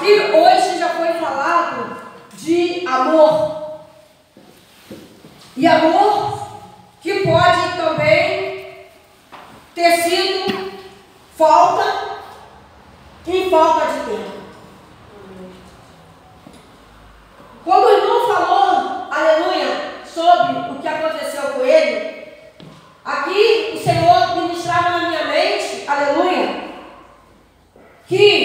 Aqui hoje já foi falado de amor. E amor que pode também ter sido falta e falta de tempo. Quando o irmão falou, aleluia, sobre o que aconteceu com ele, aqui o Senhor ministrava na minha mente, aleluia, que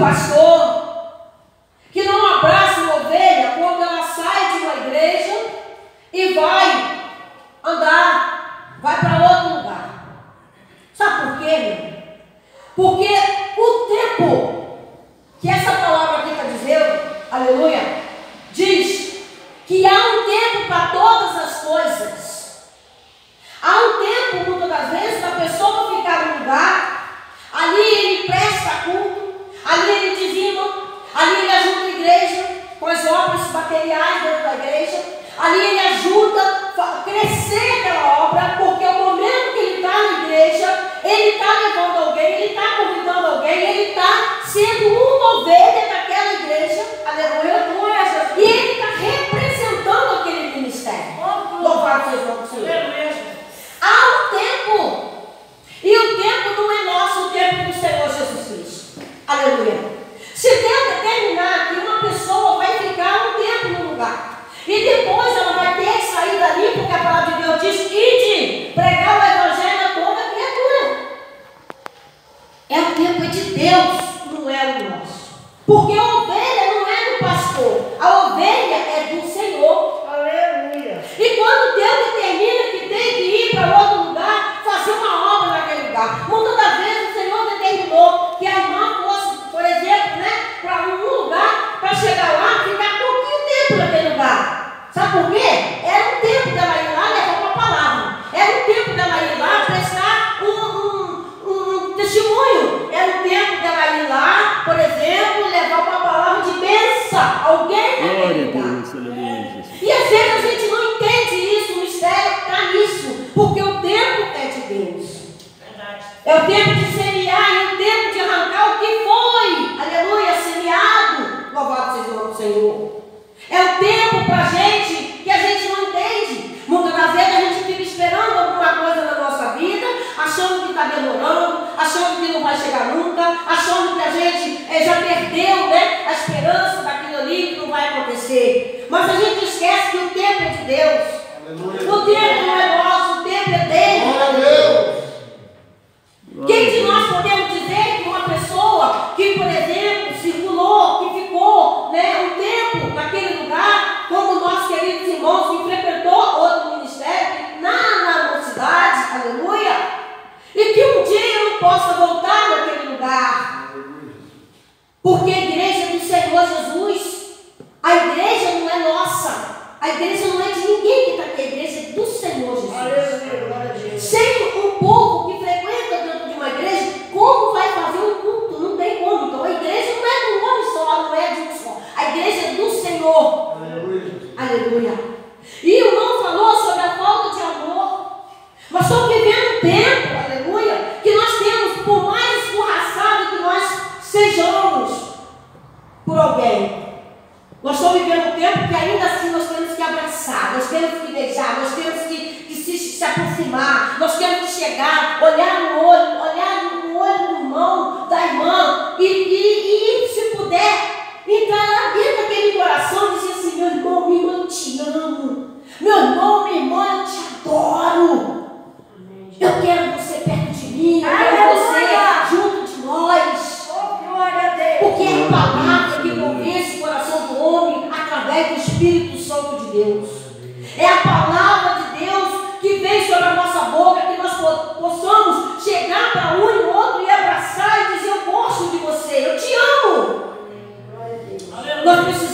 pastor. possa voltar naquele lugar. Porque a igreja do Senhor Jesus. A igreja não é nossa. A igreja não é de ninguém que está aqui. A igreja é do Senhor Jesus. Sempre Sendo um povo que frequenta dentro de uma igreja, como vai fazer um culto? Não tem como. Então a igreja não é do homem só, não é de um só. A igreja é do Senhor. Aleluia. Aleluia. se aproximar, nós temos que chegar, olhar no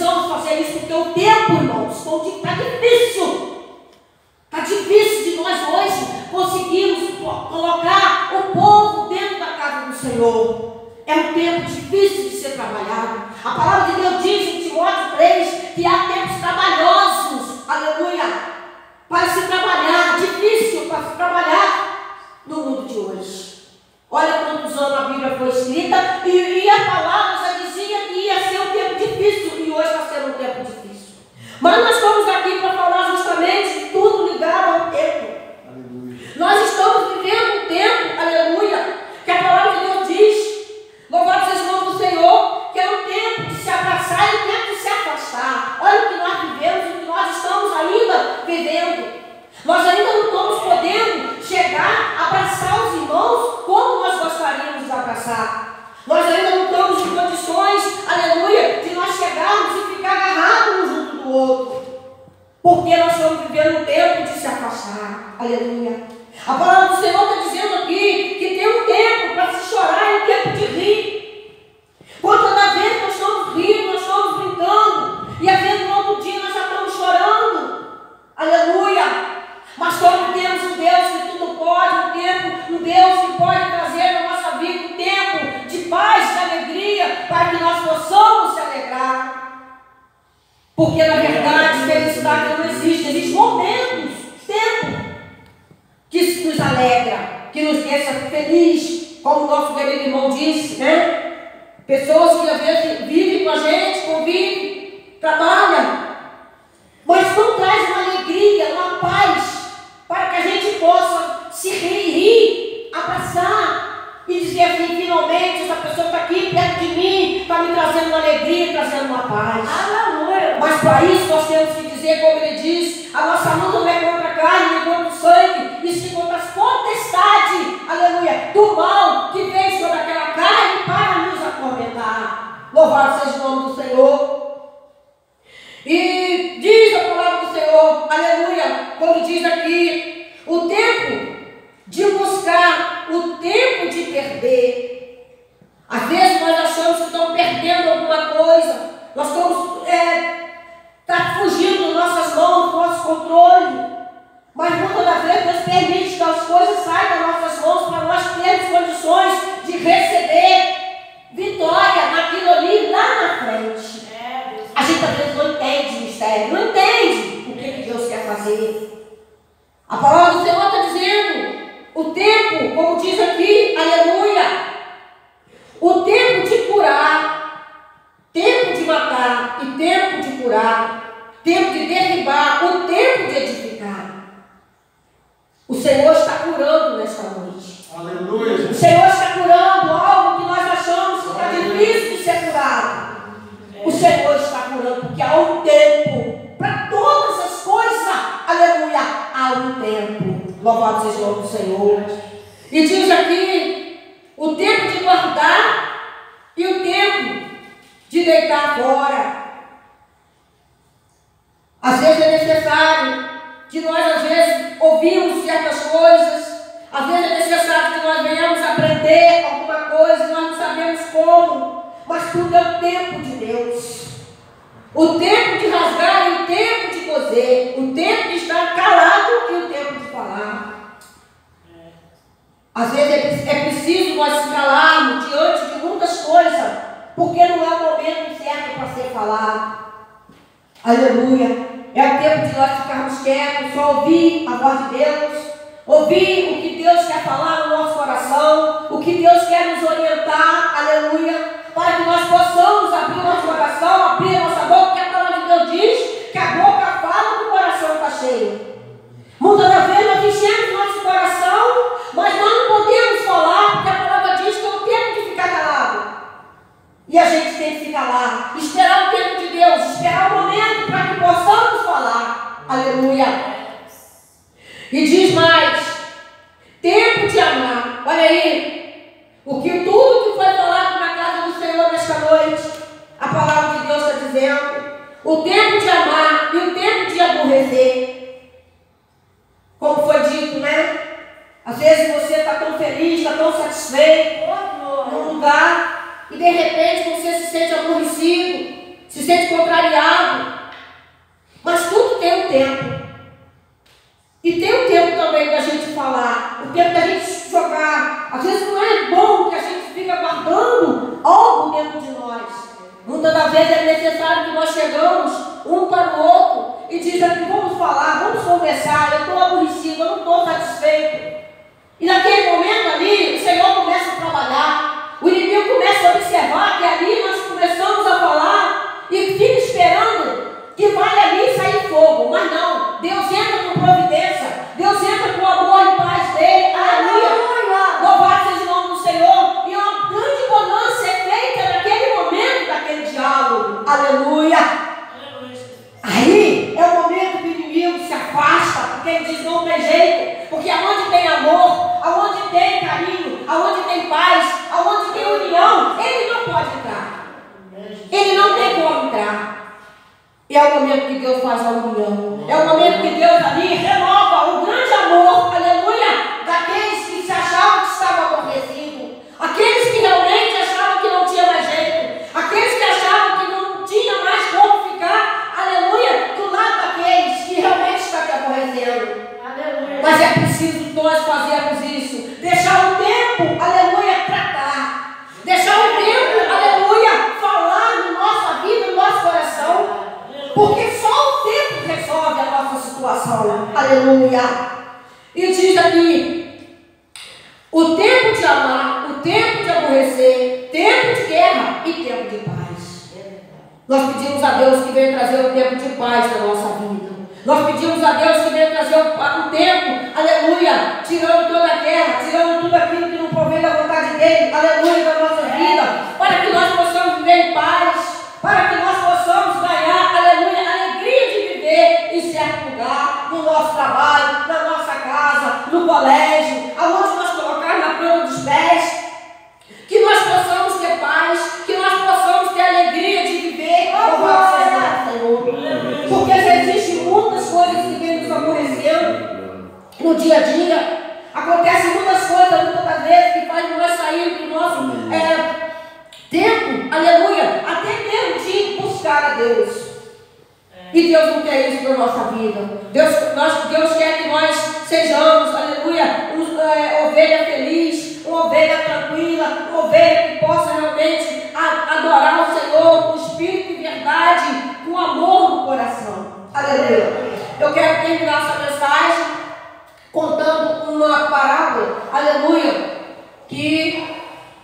precisamos fazer isso porque o tempo, irmãos, está difícil. Está difícil de nós hoje conseguirmos colocar o povo dentro da casa do Senhor. É um tempo difícil de ser trabalhado. A palavra de Deus diz em Timóteo 3 que há tempos trabalhosos, aleluia, para se trabalhar, difícil para se trabalhar no mundo de hoje. Olha quantos anos a Bíblia foi escrita e, e a palavra um tempo difícil. Mas nós estamos aqui para falar justamente de tudo ligado ao tempo. Aleluia. Nós estamos vivendo um tempo, aleluia, que a palavra de Deus diz, louvado seja o nome do Senhor, que é o tempo de se abraçar e o tempo de se afastar. Olha o que nós vivemos, o que nós estamos ainda vivendo. Nós ainda não estamos podendo chegar, abraçar os irmãos como nós gostaríamos de abraçar. Nós ainda não estamos em condições, aleluia, de nós chegarmos e ficar agarrados um junto do outro. Porque nós estamos vivendo um tempo de se afastar. Aleluia. A palavra do Senhor está dizendo aqui que tem um tempo para se chorar e um tempo de rir. Quantas vezes nós estamos rindo, nós estamos brincando, e às vezes no outro dia nós já estamos chorando. Aleluia. Mas como temos um Deus que tudo pode, um tempo, um Deus que pode trazer na nossa vida um tempo de paz, de alegria, para que nós possamos se alegrar. Porque na verdade felicidade não existe, existem momentos, tempo, que nos alegra, que nos deixa feliz, como o nosso querido irmão disse, né? Pessoas que às vezes vivem com a gente, convivem, trabalham, mas não traz uma alegria, uma paz para que a gente possa se rir, abraçar e dizer assim: finalmente essa pessoa está aqui perto de mim, está me trazendo uma alegria, trazendo uma paz. Mas para isso nós temos que dizer, como ele diz: a nossa luta não é contra a carne, nem contra o sangue, e sim contra as potestades, aleluia, do mal que vem sobre aquela carne para nos atormentar. Louvado seja o nome do Senhor. E diz a palavra do Senhor, aleluia, quando diz aqui, o tempo de buscar, o tempo de perder. Às vezes nós achamos que estamos perdendo alguma coisa, nós estamos é, tá fugindo das nossas mãos, do nosso controle. Mas muitas das vezes Deus permite que as coisas saiam das nossas mãos para nós termos condições de receber vitória naquilo ali lá na frente. A gente às vezes não entende o mistério, não entende o que, que Deus quer fazer. A palavra do Senhor está dizendo: o tempo, como diz aqui, aleluia, o tempo de curar, tempo de matar e tempo de curar, tempo de derribar, o tempo de edificar. O Senhor está curando nesta noite. Aleluia. O Senhor está curando algo que nós achamos que está difícil de ser curado. O Senhor está curando, porque há um tempo para todas as coisas. Aleluia. Há um tempo. Louvado seja o nome do Senhor. E o tempo de guardar e o tempo de deitar fora. Às vezes é necessário que nós, às vezes, ouvimos certas coisas. Às vezes é necessário que nós venhamos aprender alguma coisa nós não sabemos como mas tudo é o tempo de Deus. O tempo de rasgar e o tempo de cozer, o tempo de estar calado e o tempo de falar. Às vezes é, é preciso nós se calarmos diante de muitas coisas, porque não é o momento certo para ser falado. Aleluia. É o tempo de nós ficarmos quietos, só ouvir a voz de Deus, ouvir o que Deus quer falar no nosso coração, o que Deus quer nos orientar. Aleluia para que nós possamos abrir o nosso coração, abrir a nossa boca, porque a palavra de Deus diz que a boca fala que o coração está cheio. Muitas das vezes nós enchemos nosso coração, mas nós não podemos falar, porque a palavra diz que eu tenho que ficar calado. E a gente tem que ficar lá, esperar o tempo de Deus, esperar o momento para que possamos falar. Aleluia. E diz mais: tempo de amar. Olha aí, o que tudo que foi falado na Senhor nesta noite. A palavra de Deus está dizendo: o tempo de amar e o tempo de aborrecer. Como foi dito, né? Às vezes você está tão feliz, está tão satisfeito num lugar e de repente você se sente aborrecido, se sente contrariado. Mas tudo tem um tempo. E tem um tempo também da gente falar, o tempo da gente jogar. Às vezes não é bom que a gente fica guardando algo dentro de nós. Muitas das vezes é necessário que nós chegamos um diz aqui, vamos falar, vamos conversar, eu estou aborrecido, eu não estou satisfeito. E naquele momento ali, o Senhor começa a trabalhar, o inimigo começa a observar que ali nós começamos a falar e fica esperando que vai ali sair fogo. Mas não, Deus entra com providência, Deus entra com amor e paz dele. Aleluia! Louvado seja o nome do Senhor. E uma grande bonança é feita naquele momento daquele diálogo. Aleluia! Aí é o momento que o inimigo se afasta, porque ele diz: não tem jeito, porque aonde tem amor, aonde tem carinho, aonde tem paz, aonde tem união, ele não pode entrar. Ele não tem como entrar. E é o momento que Deus faz a união. É o momento que Deus ali renova o grande amor, aleluia, daqueles que se achavam que estavam aborrecidos, aqueles que realmente achavam que não tinha mais jeito, aqueles que achavam que não tinha mais como ficar, aleluia, do lado daqueles que realmente estão te aborrecendo. Aleluia. Mas é preciso nós fazermos isso, deixar o tempo, aleluia, tratar, deixar o tempo, aleluia, falar na nossa vida, no nosso coração. Porque só o tempo resolve a nossa situação. Aleluia. E diz aqui: o tempo de amar, o tempo de aborrecer, tempo de guerra e tempo de paz. Nós pedimos a Deus que venha trazer o tempo de paz na nossa vida. Nós pedimos a Deus que venha trazer o, o tempo, aleluia, tirando toda a guerra, tirando tudo aquilo que não provém da vontade dele, aleluia, da nossa vida, para que nós possamos viver em paz, para que nós possamos ganhar, aleluia, a alegria de viver em certo lugar, no nosso trabalho, na nossa casa, no colégio, aonde nós colocarmos na planta dos pés, que nós possamos ter paz, que nós possamos ter alegria de viver, louvado seja Senhor. Porque já existem muitas coisas que vêm nos aborrecendo no dia a dia. Acontecem muitas coisas, muitas das vezes, que fazem nós sair do nosso é, tempo, aleluia, até mesmo de buscar a Deus. E Deus não quer isso para nossa vida. Deus, nós, Deus quer que nós sejamos, aleluia, um, é, ovelha feliz, uma ovelha tranquila, uma ovelha que possa realmente adorar o Senhor com espírito e verdade, com amor no coração. Aleluia. Eu quero terminar essa mensagem contando uma parábola, aleluia, que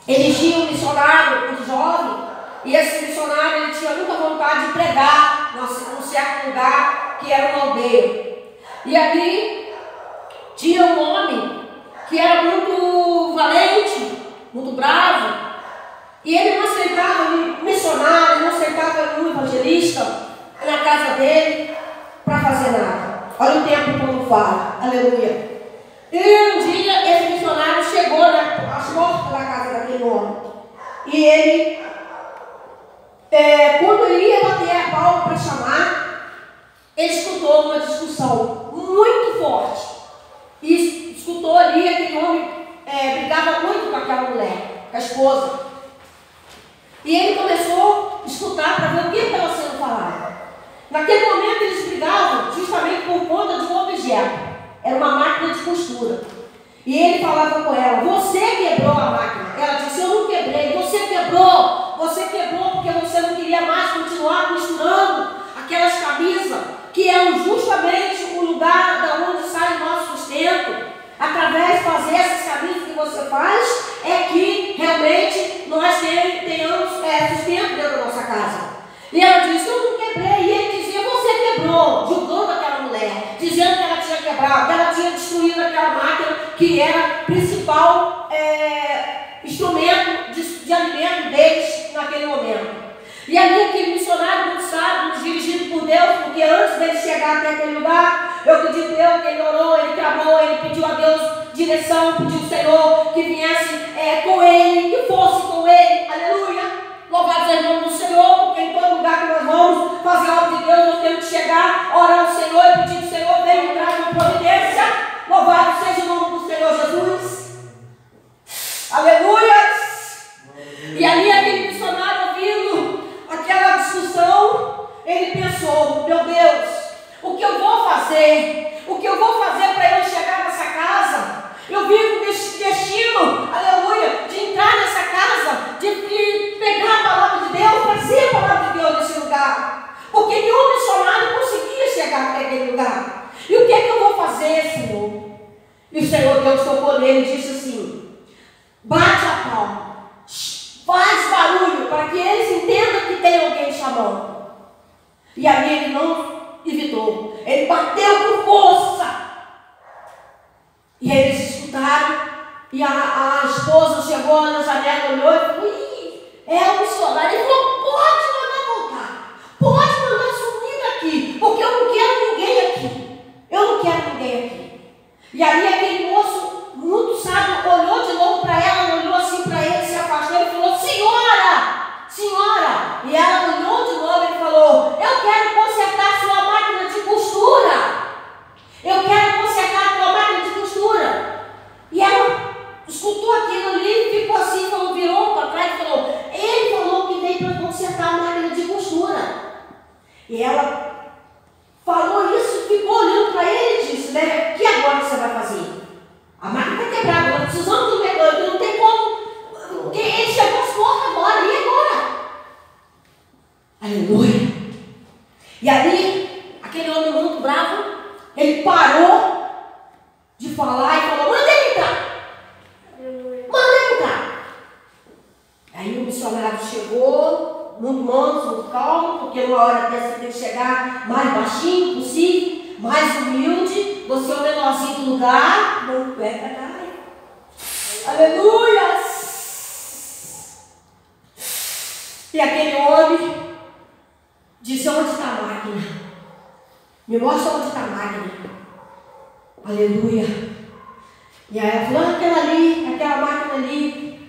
ele tinha um missionário, um jovem, e esse missionário ele tinha muita vontade de pregar num certo lugar que era uma aldeia. E ali tinha um homem que era muito valente, muito bravo, e ele não aceitava missionário, não aceitava um evangelista na casa dele para fazer nada. Olha o tempo como fala, aleluia. E um dia esse missionário chegou às portas da casa daquele homem. E ele, é, quando ele ia bater a palma para chamar, ele escutou uma discussão muito forte. E escutou ali aquele homem é, brigava muito com aquela mulher, com a esposa. E ele começou a escutar para ver o que estava sendo falado. Naquele momento eles brigavam justamente por conta de um objeto. Era uma máquina de costura. E ele falava com ela: Você quebrou a máquina. Ela disse: Eu não quebrei. Você quebrou. Você quebrou porque você não queria mais continuar costurando aquelas camisas que é justamente o lugar da onde sai o nosso sustento. Através de fazer essas camisas que você faz, é que realmente nós tenhamos é, sustento dentro da nossa casa. E ela disse: Eu não quebrei. E ele dizia: Você quebrou, julgando aquela mulher, dizendo que ela tinha quebrado, que ela tinha destruído aquela máquina que era principal é, instrumento de, de alimento deles naquele momento. E ali aquele missionário muito sábio, dirigido por Deus, porque antes dele chegar até aquele lugar, eu pedi a Deus, ele orou, ele clamou, ele pediu a Deus direção, pediu ao Senhor que viesse é, com ele, que fosse com ele, aleluia. Louvado seja o nome do Senhor, porque em todo lugar que nós vamos fazer a obra de Deus, nós temos que chegar, orar ao Senhor e pedir ao Senhor, vem traz uma providência. Louvado seja o nome do Senhor Jesus. Aleluia. E ali aquele missionário ouvindo aquela discussão, ele pensou, meu Deus, o que eu vou fazer? O que eu vou fazer para eu chegar nessa casa? Eu vivo destino, aleluia, de entrar nessa casa, de, de pegar a palavra de Deus, trazer a palavra de Deus nesse lugar. Porque nenhum missionário conseguia chegar até aquele lugar. E o que é que eu vou fazer, Senhor? E o Senhor Deus tocou nele e disse assim: bate a palma, faz barulho para que eles entendam que tem alguém chamando. E ali ele não evitou, ele bateu com força. E eles escutaram, e a, a esposa chegou na janela, olhou e falou: é o missionário. Ele falou: pode mandar voltar, pode mandar sumir daqui, porque eu não quero ninguém aqui. Eu não quero ninguém aqui. E aí aquele moço, muito sábio, olhou de novo para ela, olhou assim para ele, se afastou e falou: Senhora, senhora. E ela olhou de novo e falou: Eu quero consertar sua máquina de costura. Eu quero consertar sua máquina de costura. E ela escutou aquilo ali, ficou assim, falou, virou para trás e falou: Ele falou que veio para consertar a máquina de costura. E ela falou isso, ficou olhando para ele e disse: né, que agora que você vai fazer? A máquina está quebrada, nós precisamos do mecânico, não tem como. Ele chegou às portas agora, e agora? Aleluia. E ali, aquele homem muito bravo, ele parou de falar e falou: manda ele entrar. Manda ele entrar. Aí o missionário chegou, muito manso, muito calmo, porque uma hora dessa tem que chegar mais baixinho possível, mais humilde. Você é o menorzinho do lugar, não pra cá. Aleluia! E aquele homem disse: Onde está a máquina? Me mostra onde está a máquina. Aleluia. E aí ela falou: ah, aquela ali, aquela máquina ali.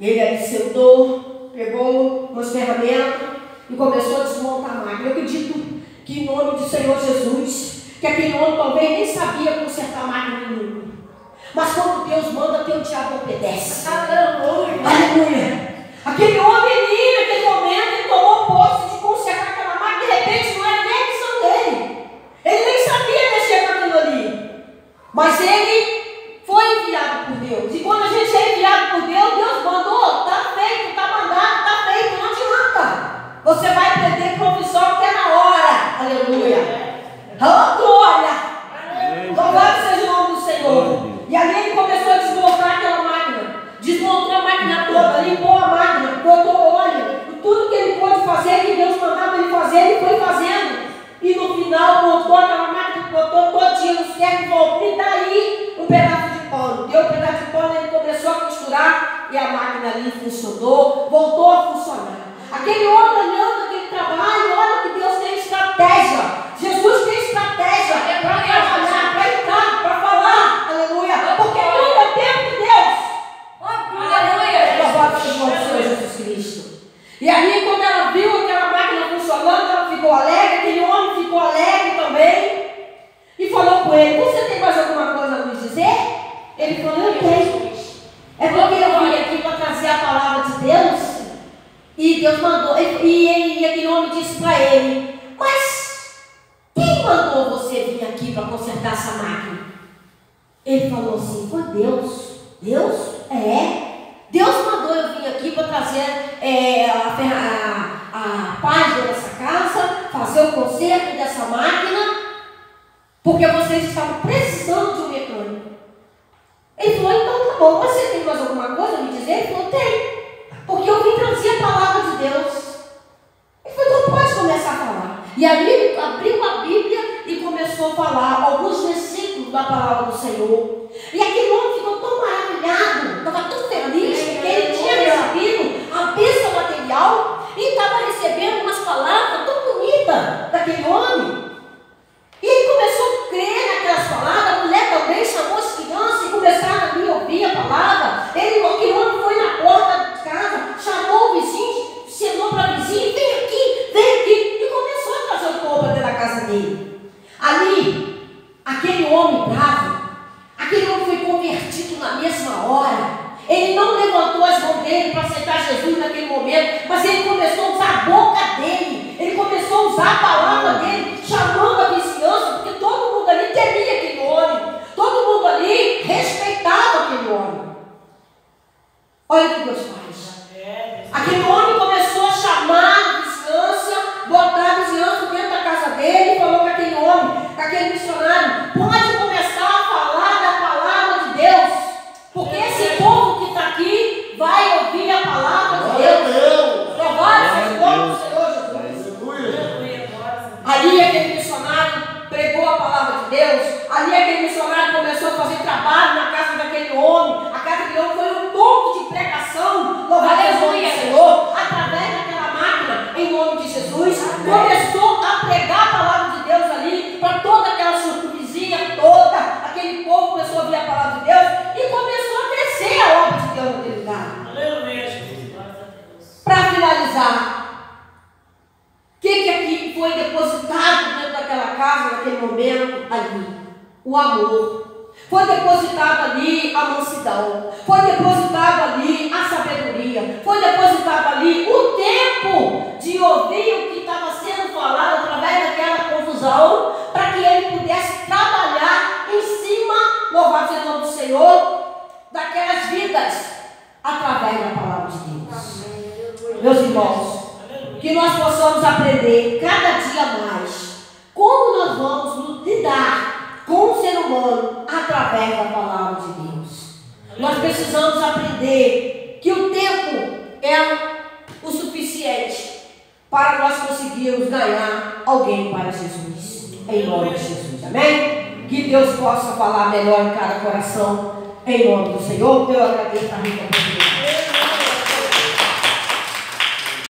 Ele ali sentou, pegou umas ferramentas e começou a desmontar a máquina. Eu acredito que em nome do Senhor Jesus, que aquele homem talvez nem sabia consertar a máquina nenhuma. Mas quando Deus manda, teu diabo obedece. Aleluia. Aleluia. Aquele homem ali, naquele momento, ele tomou posse de consertar aquela máquina, de repente não era nem a missão dele. Ele nem sabia mexer com aquilo ali. Mas ele foi enviado por Deus. E quando a gente é enviado por Deus, Deus mandou, está feito, está mandado, está feito, não adianta. Você vai perder profissão até na hora. Aleluia. Oh, glória. Louvado seja o nome do Senhor. E ali ele começou a desmontar aquela máquina. Desmontou a máquina toda, limpou a máquina, botou óleo. Tudo que ele pôde fazer, que Deus mandava ele fazer, ele foi fazendo. E no final montou aquela máquina, botou todinha no cerco, voltou e daí um pedaço de pano. Deu um pedaço de pano, ele começou a costurar e a máquina ali funcionou, voltou a funcionar. Aquele homem olhando aquele trabalho, olha que Deus tem estratégia. Jesus tem estratégia para trabalhar, para entrar, para falar. Aleluia. Porque tudo é tempo de Deus. Aleluia. Louvado seja o Senhor Jesus Cristo. E aí, quando ela viu aquela máquina funcionando, ela ficou alegre, aquele homem ficou alegre também. E falou com ele: Você tem mais alguma coisa a nos dizer? Ele falou: Eu tenho. É porque eu vim aqui para trazer a palavra de Deus. E Deus mandou. E, e, e aquele homem disse para ele: Mas quem mandou você vir aqui para consertar essa máquina? Ele falou assim: Foi Deus. Deus? É. Deus mandou eu vir aqui para trazer é, a, a, a paz dessa casa, fazer o conserto dessa máquina, porque vocês estavam precisando de um mecânico. Ele falou, então tá bom, você tem mais alguma coisa a me dizer? Ele falou, tem. Porque eu vim trazer a palavra de Deus. Ele falou, então pode começar a falar. E ele abriu a Bíblia e começou a falar alguns versículos da palavra do Senhor. Louvado seja o nome do Senhor, daquelas vidas, através da palavra de Deus. Meus irmãos, que nós possamos aprender cada dia mais como nós vamos lidar com o ser humano através da palavra de Deus. Nós precisamos aprender que o tempo é o suficiente para nós conseguirmos ganhar alguém para Jesus. Em nome de Jesus. Amém? Que Deus possa falar melhor em cada coração. Em nome do Senhor, eu agradeço a rica